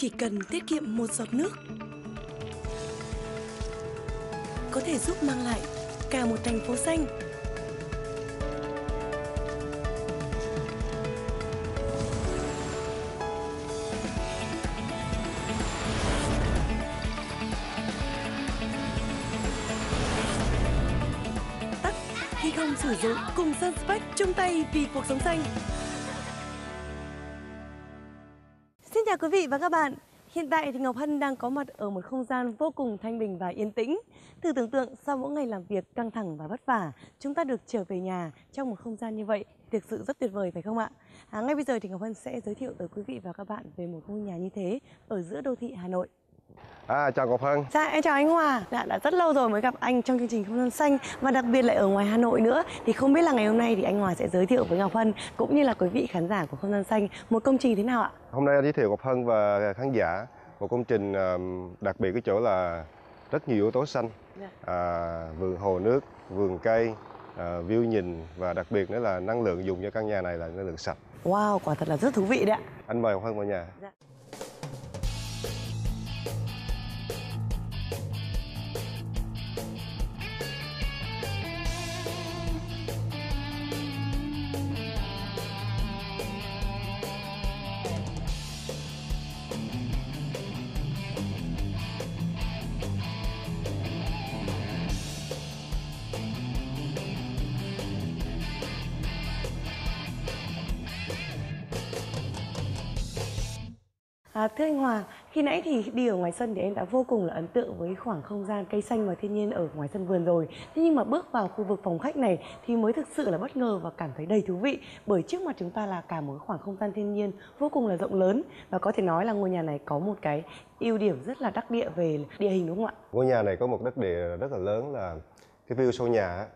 chỉ cần tiết kiệm một giọt nước. Có thể giúp mang lại cả một thành phố xanh. Tắt khi không sử dụng cùng Sunspec chung tay vì cuộc sống xanh. Quý vị và các bạn Hiện tại thì Ngọc Hân đang có mặt ở một không gian vô cùng thanh bình và yên tĩnh. Thử tưởng tượng sau mỗi ngày làm việc căng thẳng và vất vả, chúng ta được trở về nhà trong một không gian như vậy, thực sự rất tuyệt vời phải không ạ? À, ngay bây giờ thì Ngọc Hân sẽ giới thiệu tới quý vị và các bạn về một ngôi nhà như thế ở giữa đô thị Hà Nội. À, chào Ngọc Hân. Dạ, em chào anh Hòa. Dạ, đã rất lâu rồi mới gặp anh trong chương trình Không gian xanh và đặc biệt lại ở ngoài Hà Nội nữa. Thì không biết là ngày hôm nay thì anh Hòa sẽ giới thiệu với Ngọc Hân cũng như là quý vị khán giả của Không gian xanh một công trình thế nào ạ? Hôm nay giới thiệu Ngọc Hân và khán giả một công trình ờ, đặc biệt cái chỗ là rất nhiều yếu tố xanh. Dạ. À, vườn hồ nước, vườn cây, à, view nhìn và đặc biệt nữa là năng lượng dùng cho căn nhà này là năng lượng sạch. Wow, quả thật là rất thú vị đấy ạ. Anh mời Ngọc Hân vào nhà. À, thưa anh Hòa, khi nãy thì đi ở ngoài sân thì em đã vô cùng là ấn tượng với khoảng không gian cây xanh và thiên nhiên ở ngoài sân vườn rồi. Thế nhưng mà bước vào khu vực phòng khách này thì mới thực sự là bất ngờ và cảm thấy đầy thú vị bởi trước mặt chúng ta là cả một khoảng không gian thiên nhiên vô cùng là rộng lớn và có thể nói là ngôi nhà này có một cái ưu điểm rất là đắc địa về địa hình đúng không ạ? Ngôi nhà này có một đất địa rất là lớn là cái view sau nhà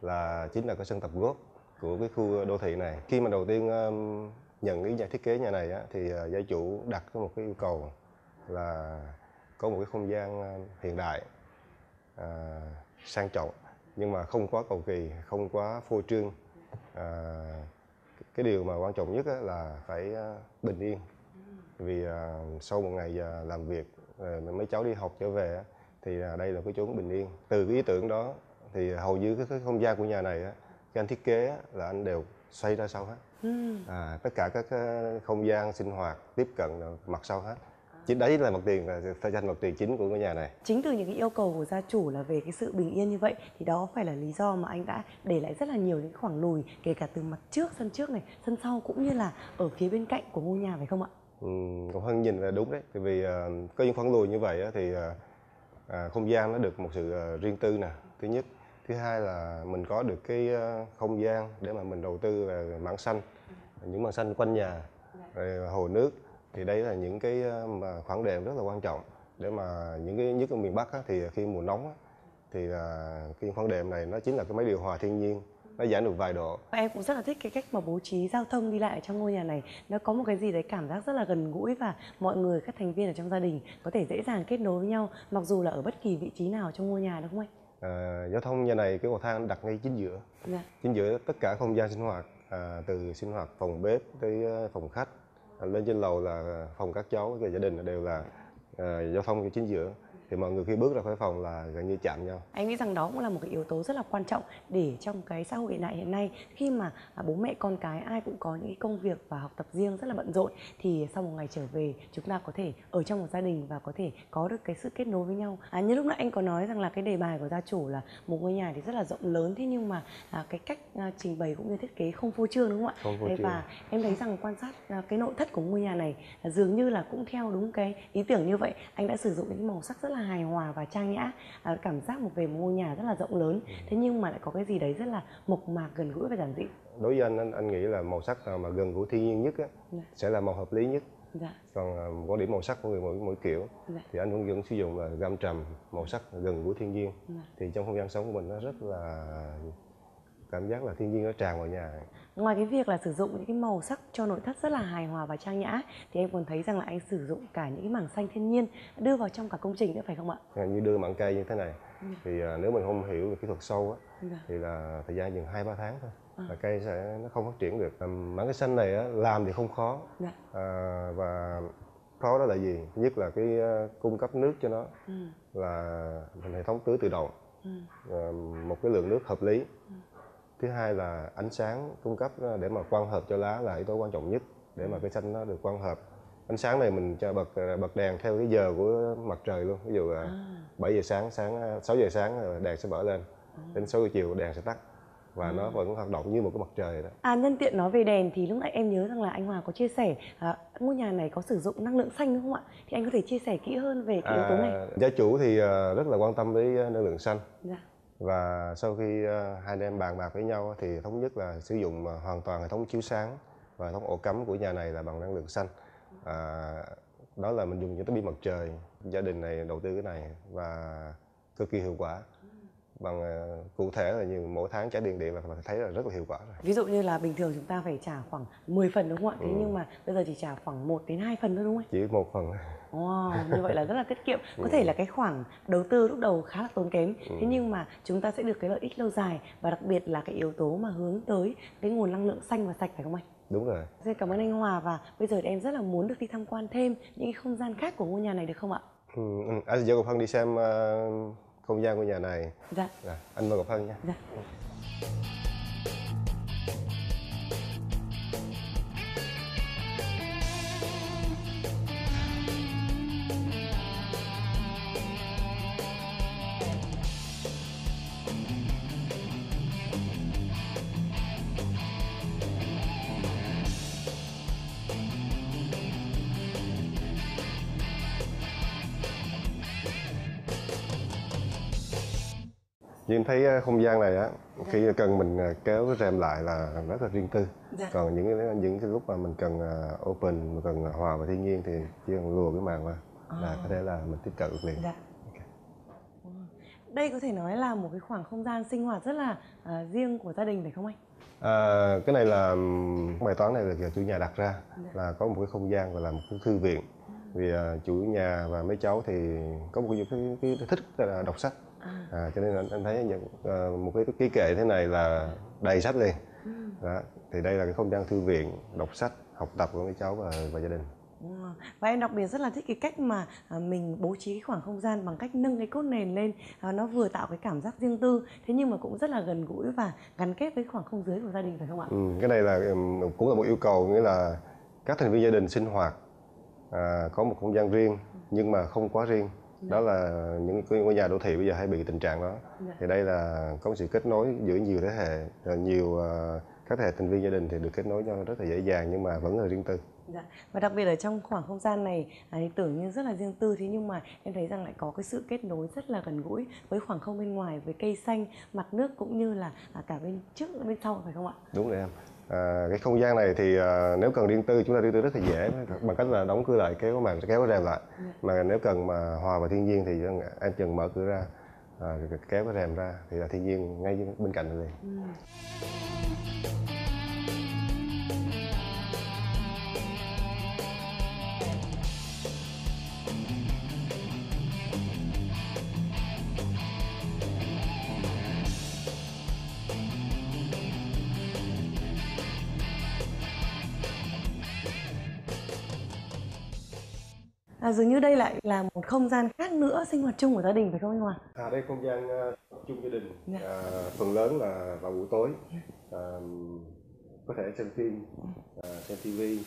là chính là cái sân tập golf của cái khu đô thị này. Khi mà đầu tiên nhận cái nhà thiết kế nhà này á, thì ờ, gia chủ đặt một cái yêu cầu là có một cái không gian ờ, hiện đại à, sang trọng nhưng mà không quá cầu kỳ không quá phô trương. À, cái điều mà quan trọng nhất á, là phải bình yên. Vì à, sau một ngày à, làm việc à, mấy cháu đi học trở về á, thì à, đây là cái chốn bình yên. Từ cái ý tưởng đó thì hầu như cái, cái không gian của nhà này á, cái anh thiết kế á, là anh đều xoay ra sau hết. À, tất cả các cái không gian sinh hoạt tiếp cận mặt sau hết. Chính đấy là mặt tiền là phải danh mặt tiền chính của ngôi nhà này. Chính từ những cái yêu cầu của gia chủ là về cái sự bình yên như vậy thì đó phải là lý do mà anh đã để lại rất là nhiều những khoảng lùi kể cả từ mặt trước sân trước này, sân sau cũng như là ở phía bên cạnh của ngôi nhà phải không ạ? Ừ, Ngọc Hân nhìn là đúng đấy. Tại vì à, có những khoảng lùi như vậy á, thì à, à, không gian nó được một sự à, riêng tư nè thứ nhất thứ hai là mình có được cái ờ, không gian để mà mình đầu tư về mảng xanh những mảng xanh quanh nhà rồi hồ nước. Thì đây là những cái ờ, mà khoảng đệm rất là quan trọng để mà những cái nhất ở miền Bắc á, thì khi mùa nóng á, thì là cái khoảng đệm này nó chính là cái máy điều hòa thiên nhiên nó giảm được vài độ. Em cũng rất là thích cái cách mà bố trí giao thông đi lại ở trong ngôi nhà này. Nó có một cái gì đấy cảm giác rất là gần gũi và mọi người, các thành viên ở trong gia đình có thể dễ dàng kết nối với nhau Mặc dù là ở bất kỳ vị trí nào trong ngôi nhà đúng không anh? À, giao thông nhà này cái cầu thang đặt ngay chính giữa. Dạ. chính giữa tất cả không gian sinh hoạt à, từ sinh hoạt phòng bếp tới ờ, phòng khách. À, lên trên lầu là phòng các cháu và gia đình đều là à, giao thông chính giữa thì mọi người khi bước ra khỏi phòng là gần như chạm nhau Anh nghĩ rằng đó cũng là một cái yếu tố rất là quan trọng để trong cái xã hội hiện đại hiện nay khi mà à, bố mẹ con cái ai cũng có những cái công việc và học tập riêng rất là bận rộn thì sau một ngày trở về chúng ta có thể ở trong một gia đình và có thể có được cái sự kết nối với nhau. À, như lúc nãy anh có nói rằng là cái đề bài của gia chủ là một ngôi nhà thì rất là rộng lớn thế nhưng mà à, cái cách à, trình bày cũng như thiết kế không phô trương đúng không ạ? Không phô trương. và em thấy rằng quan sát à, cái nội thất của ngôi nhà này à, dường như là cũng theo đúng cái ý tưởng như vậy anh đã sử dụng những màu sắc rất là hài hòa và trang nhã à, cảm giác một về một ngôi nhà rất là rộng lớn thế nhưng mà lại có cái gì đấy rất là mộc mạc gần gũi và giản dị đối với anh anh, anh nghĩ là màu sắc mà gần gũi thiên nhiên nhất á, Dạ. sẽ là màu hợp lý nhất dạ còn à, quan điểm màu sắc của người mỗi, mỗi kiểu Dạ. thì anh vẫn vẫn sử dụng là gam trầm màu sắc gần gũi thiên nhiên Dạ. thì trong không gian sống của mình nó rất là cảm giác là thiên nhiên nó tràn vào nhà. Ngoài cái việc là sử dụng những cái màu sắc cho nội thất rất là hài hòa và trang nhã thì em còn thấy rằng là anh sử dụng cả những cái mảng xanh thiên nhiên đưa vào trong cả công trình nữa phải không ạ? Như đưa mảng cây như thế này. Thì à, nếu mình không hiểu về kỹ thuật sâu á, Dạ. thì là thời gian chừng hai ba tháng thôi là cây sẽ nó không phát triển được. À, mảng cây xanh này á, làm thì không khó. Dạ. À, và khó đó là gì? Thứ nhất là cái ờ, cung cấp nước cho nó ừ, là mình hệ thống tưới tự động. Ừ, một cái lượng nước hợp lý thứ hai là ánh sáng cung cấp ờ, để mà quang hợp cho lá là yếu tố quan trọng nhất để mà cây xanh nó được quang hợp. Ánh sáng này mình cho bật ờ, bật đèn theo cái giờ của mặt trời luôn. Ví dụ là à, 7 giờ sáng sáng ờ, 6 giờ sáng đèn sẽ mở lên. Đến 6 giờ chiều đèn sẽ tắt và nó vẫn hoạt động như một cái mặt trời đó. À, nhân tiện nói về đèn thì lúc nãy em nhớ rằng là anh Hòa có chia sẻ à, ngôi nhà này có sử dụng năng lượng xanh đúng không ạ? Thì anh có thể chia sẻ kỹ hơn về cái yếu tố này. À, gia chủ thì rất là quan tâm với năng lượng xanh. Dạ. Và sau khi ờ, hai anh em bàn bạc với nhau thì thống nhất là sử dụng ờ, hoàn toàn hệ thống chiếu sáng và hệ thống ổ cắm của nhà này là bằng năng lượng xanh à, đó là mình dùng cho tấm pin mặt trời gia đình này đầu tư cái này và cực kỳ hiệu quả bằng ờ, cụ thể là như mỗi tháng trả tiền điện là phải thấy là rất là hiệu quả rồi Ví dụ như là bình thường chúng ta phải trả khoảng 10 phần đúng không ạ? Thế Ừ. nhưng mà bây giờ chỉ trả khoảng 1 đến 2 phần thôi đúng không chỉ một phần ạ? Wow, như vậy là rất là tiết kiệm. Có thể là cái khoản đầu tư lúc đầu khá là tốn kém. Thế nhưng mà chúng ta sẽ được cái lợi ích lâu dài và đặc biệt là cái yếu tố mà hướng tới cái nguồn năng lượng xanh và sạch phải không anh? đúng rồi Xin cảm ơn anh Hòa và bây giờ thì em rất là muốn được đi tham quan thêm những cái không gian khác của ngôi nhà này được không ạ? ừ, ừ. anh dẫn Ngọc Hân đi xem ờ, không gian của nhà này Dạ, Rồi, anh mời Ngọc Hân nha dạ. Như em thấy ờ, không gian này á khi cần mình ờ, kéo cái rèm lại là rất là riêng tư. Dạ. còn những cái những cái lúc mà mình cần ờ, open mình cần hòa vào thiên nhiên thì chỉ cần lùa cái màn qua là có thể là mình tiếp cận được liền. Dạ. Đây có thể nói là một cái khoảng không gian sinh hoạt rất là à, riêng của gia đình phải không anh? À, cái này là bài toán này là chủ nhà đặt ra là có một cái không gian gọi là một cái thư viện. Vì à, chủ nhà và mấy cháu thì có một cái, cái, cái thích là đọc sách À, cho nên anh, anh thấy những, à, một cái ký kệ thế này là đầy sách liền đó. thì đây là cái không gian thư viện đọc sách học tập của mấy cháu và, và gia đình. Và em đặc biệt rất là thích cái cách mà à, mình bố trí cái khoảng không gian bằng cách nâng cái cốt nền lên à, nó vừa tạo cái cảm giác riêng tư thế nhưng mà cũng rất là gần gũi và gắn kết với khoảng không dưới của gia đình phải không ạ? ừ, cái này là cũng là một yêu cầu nghĩa là các thành viên gia đình sinh hoạt à, có một không gian riêng nhưng mà không quá riêng đó là những cái ngôi nhà đô thị bây giờ hay bị tình trạng đó Dạ. thì đây là có sự kết nối giữa nhiều thế hệ rồi nhiều à, các thế hệ thành viên gia đình thì được kết nối nhau rất là dễ dàng nhưng mà vẫn là riêng tư Dạ. Và đặc biệt ở trong khoảng không gian này à, thì tưởng như rất là riêng tư thế nhưng mà em thấy rằng lại có cái sự kết nối rất là gần gũi với khoảng không bên ngoài với cây xanh, mặt nước cũng như là à, cả bên trước bên sau phải không ạ? đúng rồi em à, cái không gian này thì à, nếu cần riêng tư chúng ta riêng tư rất là dễ bằng cách là đóng cửa lại kéo cái màn kéo cái rèm lại. Mà nếu cần mà hòa vào thiên nhiên thì em chừng mở cửa ra à, kéo cái rèm ra thì là thiên nhiên ngay bên cạnh liền À, dường như đây lại là một không gian khác nữa sinh hoạt chung của gia đình phải không anh Hòa? À, đây không gian uh, chung gia đình. Dạ. à, phần lớn là vào buổi tối. À, có thể xem phim à, xem tivi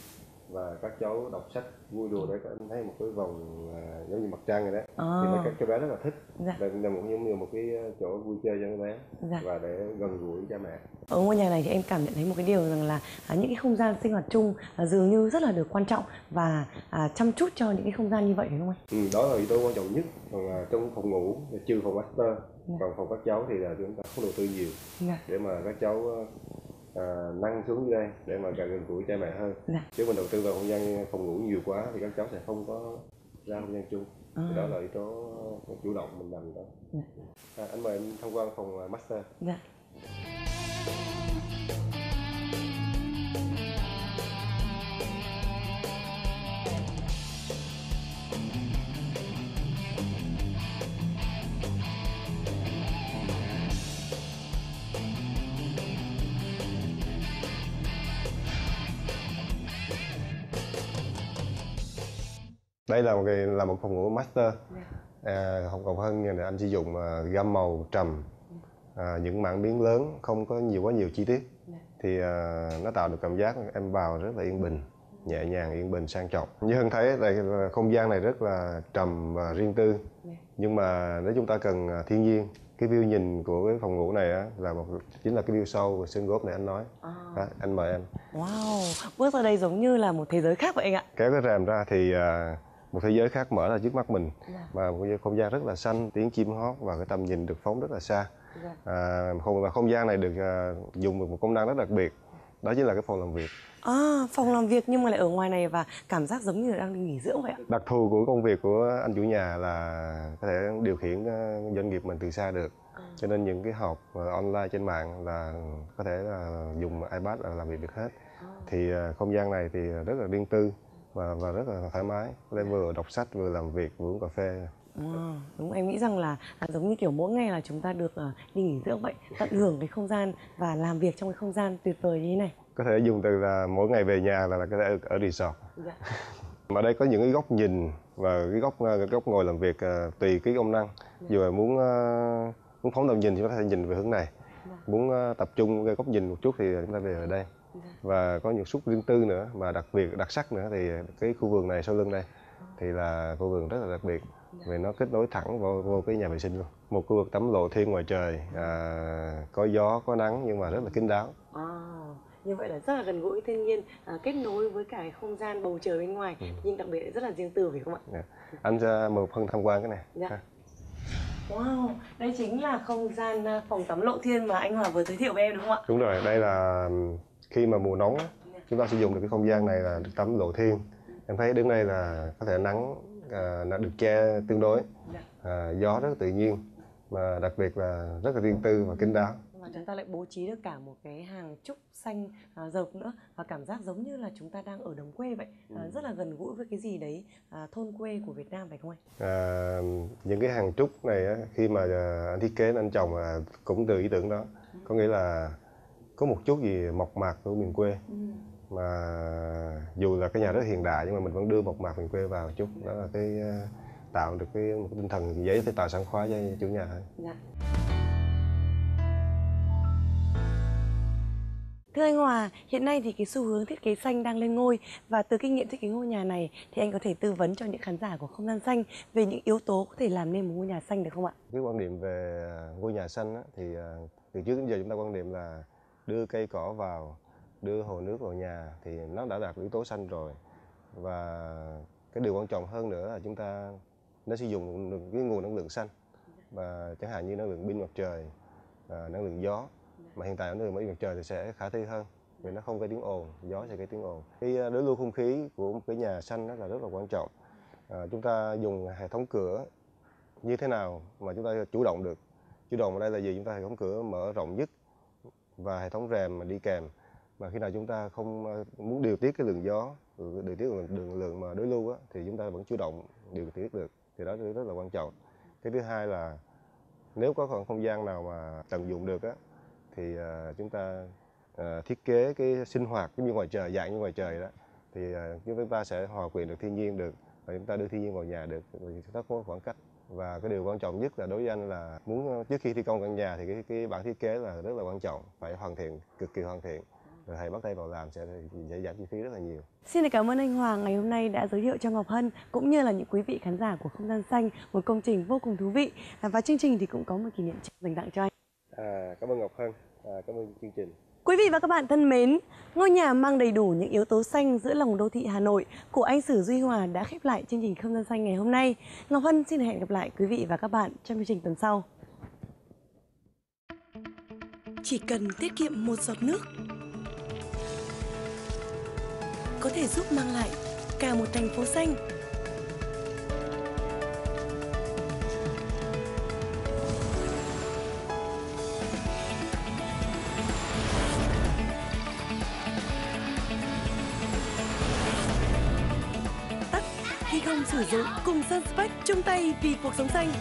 và các cháu đọc sách vui đùa đấy anh thấy một cái vòng à, giống như mặt trăng rồi đấy À. thì mấy các cháu bé rất là thích Dạ. đây là một giống như một cái chỗ vui chơi cho các bé Dạ. và để gần gũi cha mẹ Ở ngôi nhà này thì em cảm nhận thấy một cái điều rằng là à, những cái không gian sinh hoạt chung à, dường như rất là được quan trọng và à, chăm chút cho những cái không gian như vậy phải không anh? ừ, đó là yếu tố quan trọng nhất còn à, trong phòng ngủ trừ phòng master Dạ. còn phòng các cháu thì là chúng ta không đầu tư nhiều Dạ. để mà các cháu à, năng xuống dưới đây để mà gần gần gũi cha mẹ hơn Dạ. chứ mình đầu tư vào không gian phòng ngủ nhiều quá thì các cháu sẽ không có ra không gian chung À. thì đó là yếu tố chủ động mình làm đó Dạ. à, anh mời em tham quan phòng à, master Dạ. Đây là một cái là một phòng ngủ master Dạ. à, Hồng Ngọc Hân này anh sử dụng à, gam màu trầm à, những mảng miếng lớn không có nhiều quá nhiều chi tiết Dạ. thì à, nó tạo được cảm giác em vào rất là yên bình nhẹ nhàng yên bình sang trọng như Hân thấy đây không gian này rất là trầm và riêng tư Dạ. nhưng mà nếu chúng ta cần à, thiên nhiên cái view nhìn của cái phòng ngủ này á, là một chính là cái view sâu của sân gốp này anh nói À. Đó, anh mời em Wow, bước ra đây giống như là một thế giới khác vậy anh ạ. kéo cái rèm ra thì à, một thế giới khác mở ra trước mắt mình. Dạ. và một không gian rất là xanh tiếng chim hót và cái tầm nhìn được phóng rất là xa. Dạ. à, không và không gian này được à, dùng một công năng rất đặc biệt. Đó chính là cái phòng làm việc. À, phòng làm việc nhưng mà lại ở ngoài này và cảm giác giống như là đang đi nghỉ dưỡng vậy ạ. đặc thù của công việc của anh chủ nhà là có thể điều khiển à, doanh nghiệp mình từ xa được. Cho nên những cái họp à, online trên mạng là có thể là dùng ipad là làm việc được hết. Thì à, không gian này thì rất là riêng tư và, và rất là thoải mái. Có thể vừa đọc sách vừa làm việc vừa uống cà phê. À, đúng em nghĩ rằng là à, giống như kiểu mỗi ngày là chúng ta được à, đi nghỉ dưỡng vậy, tận hưởng cái không gian và làm việc trong cái không gian tuyệt vời như thế này. có thể dùng từ là mỗi ngày về nhà là, là có thể ở, ở resort. Dạ. mà đây có những cái góc nhìn và cái góc cái góc ngồi làm việc à, tùy cái công năng. Dù là muốn à, muốn phóng tầm nhìn thì chúng ta có thể nhìn về hướng này. Muốn à, tập trung cái góc nhìn một chút thì chúng ta về ở đây và có những xúc riêng tư nữa mà đặc biệt đặc sắc nữa thì cái khu vườn này sau lưng đây thì là khu vườn rất là đặc biệt vì nó kết nối thẳng vào, vô cái nhà vệ sinh luôn một khu vực tắm lộ thiên ngoài trời à, có gió có nắng nhưng mà rất là kín đáo À, như vậy là rất là gần gũi thiên nhiên, à, kết nối với cả không gian bầu trời bên ngoài, nhưng đặc biệt rất là riêng tư phải không ạ? Dạ. anh sẽ mời phân tham quan cái này Dạ. Ha. Wow, đây chính là không gian à, phòng tắm lộ thiên mà anh Hòa vừa giới thiệu với em đúng không ạ? đúng rồi đây là khi mà mùa nóng chúng ta sử dụng được cái không gian này là được tắm lộ thiên em thấy đứng đây là có thể nắng à, được che tương đối. Dạ. à, gió rất tự nhiên mà đặc biệt là rất là riêng tư và kín đáo. Và chúng ta lại bố trí được cả một cái hàng trúc xanh à, rợp nữa và cảm giác giống như là chúng ta đang ở đồng quê vậy, à, rất là gần gũi với cái gì đấy à, thôn quê của Việt Nam phải không anh? à, những cái hàng trúc này á, khi mà à, anh thiết kế anh trồng là cũng từ ý tưởng đó. Có nghĩa là có một chút gì mộc mạc của miền quê. Mà dù là cái nhà rất hiện đại nhưng mà mình vẫn đưa mộc mạc miền quê vào chút. Đó là cái à, tạo được cái một cái tinh thần giấy để tạo sảng khoái cho chủ nhà. Thôi Dạ. Thưa anh Hòa, hiện nay thì cái xu hướng thiết kế xanh đang lên ngôi. Và từ kinh nghiệm thiết kế ngôi nhà này thì anh có thể tư vấn cho những khán giả của không gian xanh về những yếu tố có thể làm nên một ngôi nhà xanh được không ạ? cái quan điểm về ngôi nhà xanh á, thì à, từ trước đến giờ chúng ta quan điểm là đưa cây cỏ vào đưa hồ nước vào nhà thì nó đã đạt yếu tố xanh rồi. Và cái điều quan trọng hơn nữa là chúng ta nó sử dụng được cái nguồn năng lượng xanh. Và chẳng hạn như năng lượng pin mặt trời à, năng lượng gió. Mà hiện tại năng lượng pin mặt trời thì sẽ khả thi hơn vì nó không gây tiếng ồn gió sẽ gây tiếng ồn. Cái à, đối lưu không khí của một cái nhà xanh đó là rất là quan trọng. À, chúng ta dùng hệ thống cửa như thế nào mà chúng ta chủ động được? Chủ động ở đây là gì? Chúng ta hệ thống cửa mở rộng nhất và hệ thống rèm mà đi kèm. Mà khi nào chúng ta không ờ, muốn điều tiết cái lượng gió ừ, điều tiết lượng, lượng, lượng mà đối lưu á, thì chúng ta vẫn chủ động điều tiết được. Thì đó rất là quan trọng. Cái thứ hai là nếu có khoảng không gian nào mà tận dụng được á thì ờ, chúng ta ờ, thiết kế cái sinh hoạt giống như ngoài trời dạng như ngoài trời đó thì chúng ta sẽ hòa quyện được thiên nhiên được và chúng ta đưa thiên nhiên vào nhà được. Vì chúng ta có khoảng cách và cái điều quan trọng nhất là đối với anh là muốn trước khi thi công căn nhà thì cái cái bản thiết kế là rất là quan trọng phải hoàn thiện cực kỳ hoàn thiện. Rồi thầy bắt tay vào làm sẽ sẽ giảm chi phí rất là nhiều. Xin được cảm ơn anh Hoàng ngày hôm nay đã giới thiệu cho Ngọc Hân cũng như là những quý vị khán giả của Không gian xanh một công trình vô cùng thú vị. À, và chương trình thì cũng có một kỷ niệm dành tặng cho anh. à, cảm ơn Ngọc Hân. À, cảm ơn chương trình Quý vị và các bạn thân mến, ngôi nhà mang đầy đủ những yếu tố xanh giữa lòng đô thị Hà Nội của anh Sử Duy Hòa đã khép lại chương trình Không gian xanh ngày hôm nay. Ngọc Hân xin hẹn gặp lại quý vị và các bạn trong chương trình tuần sau. Chỉ cần tiết kiệm một giọt nước có thể giúp mang lại cả một thành phố xanh. Hay không sử dụng cùng Sunspec chung tay vì cuộc sống xanh.